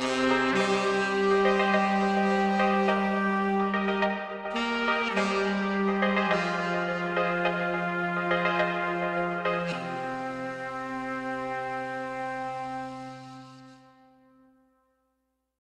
Bye.